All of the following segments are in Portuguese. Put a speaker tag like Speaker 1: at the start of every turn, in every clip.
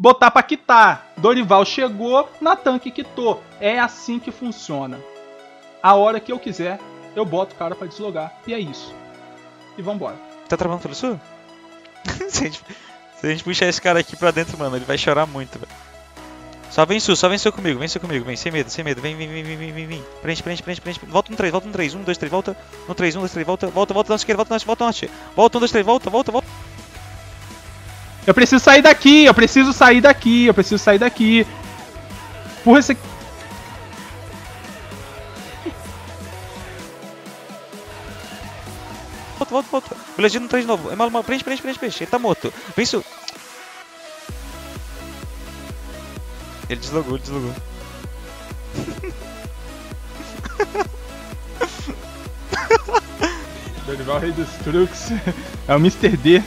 Speaker 1: botar pra quitar. Dorival chegou, Natan que quitou. É assim que funciona. A hora que eu quiser, eu boto o cara pra deslogar. E é isso. E vambora.
Speaker 2: Tá travando pelo sul? se, a gente, se a gente puxar esse cara aqui pra dentro, mano, ele vai chorar muito, velho. Só vem sul, só vem sul comigo, vem sul comigo, vem, sem medo, sem medo, vem, vem, vem, vem, vem, vem, vem. Prende, prende, prende, prende. Volta no 3, volta no 3, 1, 2, 3, volta no 3, 1, 2, 3, volta, volta, volta, nossa esquerda, volta, nossa, volta, nossa. Volta, 1, 2, 3, volta, volta, volta.
Speaker 1: Eu preciso sair daqui, eu preciso sair daqui, eu preciso sair daqui. Porra, esse aqui.
Speaker 2: Volta, volta, volta. Beleza, no 3 de novo. É mal, mal, prende, prende, prende, prende. Ele tá morto. Vem sul. Ele deslogou, ele deslogou.
Speaker 1: Dorival Rei dos Truques. É o Mr. D.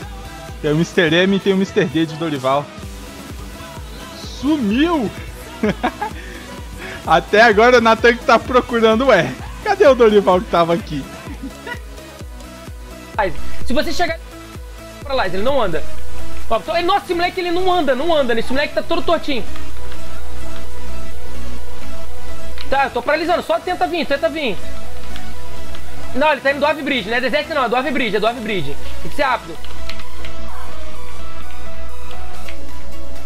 Speaker 1: Tem o Mr. M e tem o Mr. D de Dorival. Sumiu! Até agora o Nathan que tá procurando, ué. Cadê o Dorival que tava aqui?
Speaker 3: Se você chegar pra lá, ele não anda. Nossa, esse moleque ele não anda, não anda. Esse moleque tá todo tortinho. Tá, eu tô paralisando, só tenta vir, tenta vir. Não, ele tá indo do Ave Bridge, não é Desert não, é do Ave Bridge, é do Ave Bridge. Tem que ser rápido.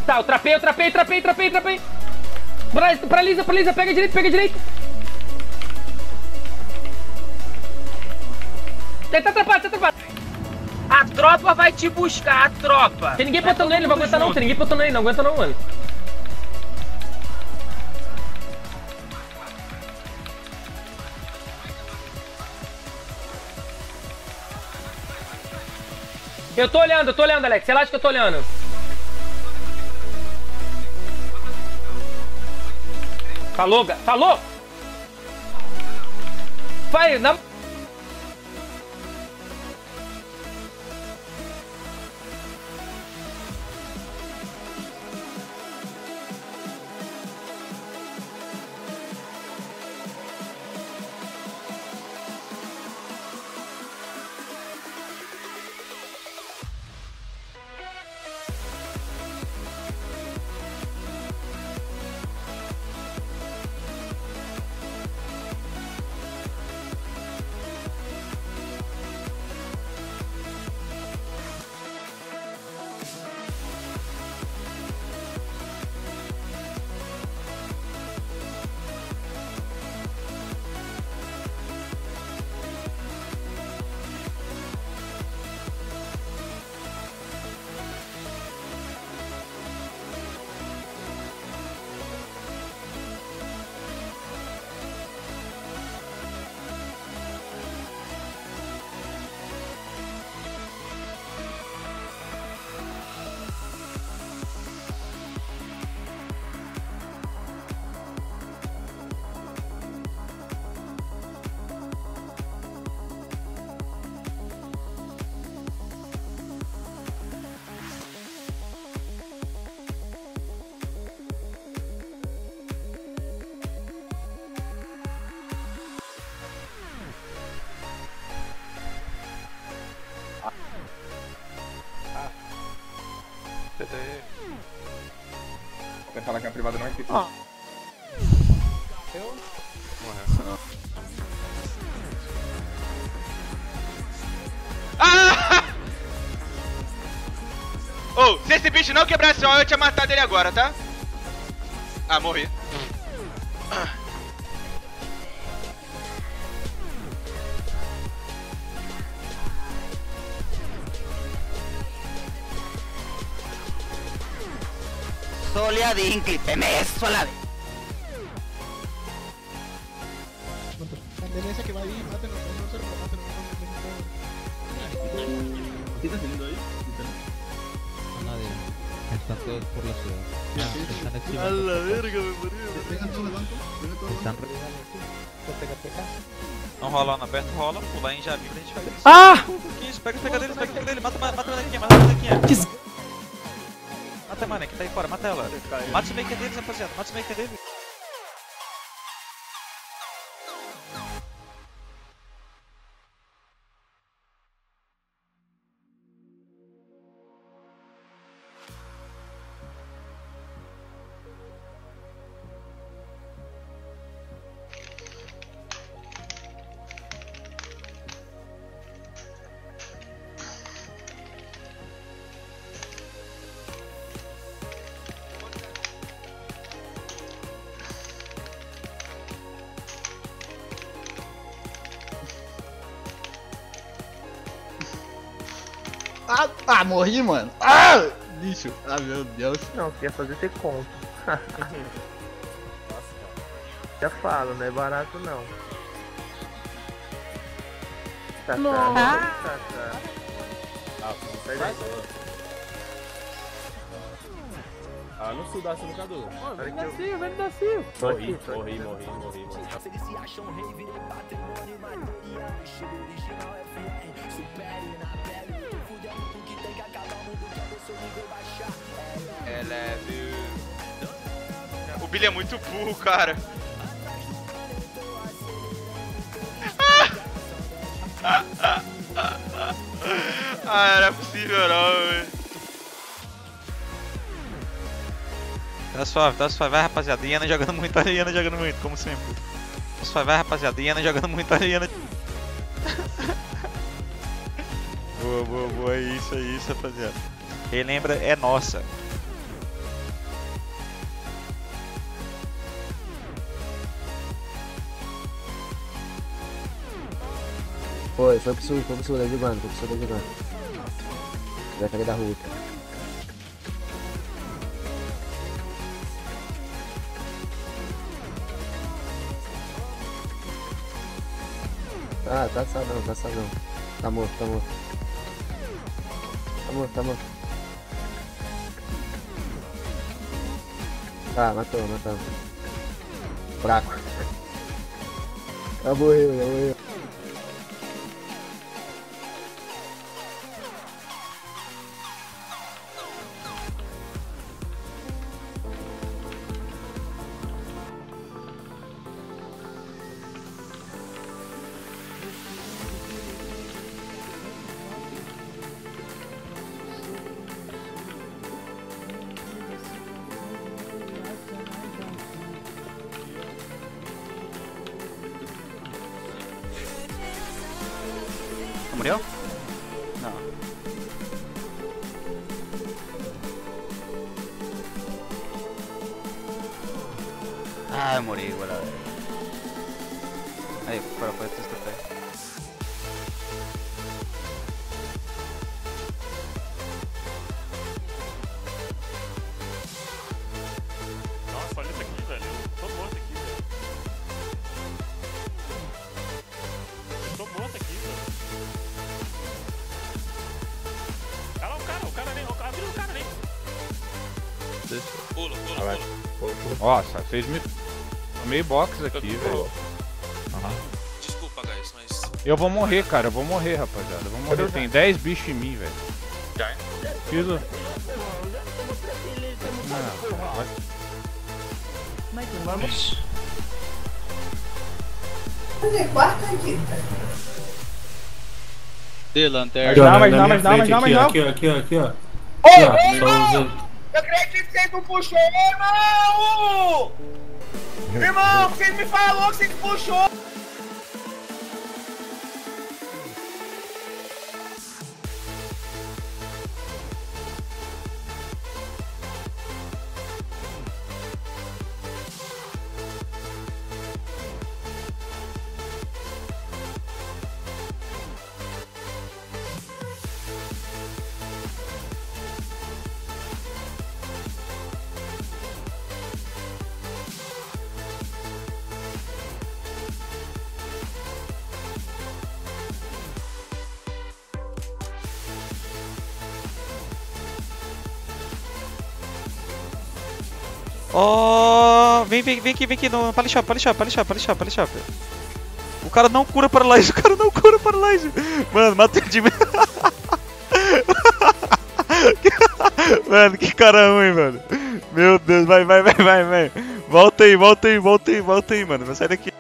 Speaker 3: Tá, eu trapei, eu trapei, trapei, trapei, trapei. Paralisa, paralisa, pega direito, pega direito. Tenta atrapar, tenta atrapar.
Speaker 4: A tropa vai te buscar, a tropa.
Speaker 3: Tem ninguém botando nele, não vai aguentar não, tem ninguém botando nele, não aguenta não, mano. Eu tô olhando, eu tô olhando, Alex. Relaxa que eu tô olhando. Falou, falou! Vai, na...
Speaker 5: Quer falar que a privada não é aqui?
Speaker 3: Ah.
Speaker 5: Eu?
Speaker 6: Morreu.
Speaker 7: Ah! Oh, se esse bicho não quebrasse o eu tinha matado ele agora, tá? Ah, morri.
Speaker 4: Solia di inclipe, me sola de...
Speaker 8: Que va ahí, mátenlo, no se lo mátenlo,
Speaker 9: ¿Qué está haciendo ahí?
Speaker 10: Nadie. Están todos por la ciudad. Se están
Speaker 9: A la verga, me
Speaker 8: banco, de
Speaker 10: Están
Speaker 8: banco.
Speaker 2: Não rola lá na perto, rola. Pular em Javi pra gente fazer isso.
Speaker 1: Ah!
Speaker 2: Que isso? Pega os pegadeiros, pega os pegadeiros. Mata, mata, mata a manequinha, mata a manequinha. Mata a manequinha, tá aí fora, mata ela. Mata os maker deles, rapaziada. Mata os maker deles.
Speaker 8: Ah, tá, morri, mano. Ah! Lixo. Ah, meu Deus.
Speaker 6: Não, quer fazer ter conto. Já falo, não é barato não. Tá,
Speaker 3: Não.
Speaker 6: tá, tá, tá.
Speaker 9: Ah,
Speaker 6: Sai daí.
Speaker 9: Ah, não sudasse no Cadu.
Speaker 6: Eu-
Speaker 3: Desafio, vem no desafio.
Speaker 6: Tô
Speaker 9: Morri,
Speaker 6: aqui, tô
Speaker 9: morri,
Speaker 6: aqui.
Speaker 9: morri, morri, morri.
Speaker 7: É leve. O Billy é muito burro, cara. ah, é possível não, velho.
Speaker 2: Tá suave, tá suave. Vai, rapaziada. Iana jogando muito, a Iana jogando muito, como sempre. Tá suave, vai, rapaziada. Iana jogando muito, a Iana... boa, boa, boa. É isso, é isso, rapaziada. Quem lembra é nossa.
Speaker 11: Foi, foi pro sul, foi pro sul, da jogando, foi pro sul, da jogando. Vai sair da rua. Ah, tá assadão, tá assadão. Tá morto, tá morto. Tá morto, tá morto. Tá, matou, matou. Fraco. Já morreu, já morreu.
Speaker 2: Morreu? Não. Ah, eu morri, agora. Aí, para, para, testa pé.
Speaker 9: Nossa,
Speaker 7: Pula, pula, pula.
Speaker 5: Nossa, fez me... meio box aqui, velho.
Speaker 7: Desculpa, guys, mas.
Speaker 5: Eu vou morrer, cara. Eu vou morrer, rapaziada. Eu vou morrer. Tem 10 bichos em mim, velho.
Speaker 7: Já é?
Speaker 5: Fiz o... Não, vai-
Speaker 10: De lanterna.
Speaker 1: Mas dá, mas dá, mas dá, mas dá, mas dá.
Speaker 6: Aqui, ó, aqui, ó, aqui, ó.
Speaker 4: Ô,
Speaker 6: Aqui, ó, usando.
Speaker 4: Eu acredito que vocês não puxou, irmão! Irmão, vocês me falou que vocês puxou!
Speaker 2: Oh, vem, vem, vem aqui, vem aqui no Palishop, Palishop, Palishop, Palishop, Palishop. O cara não cura Paralyze, o cara não cura Paralyze. Mano, matei de Mano, que cara ruim, mano. Meu Deus, vai, vai, vai, vai, vai. Volta aí, volta aí, volta aí, volta aí, mano. Vai sair daqui.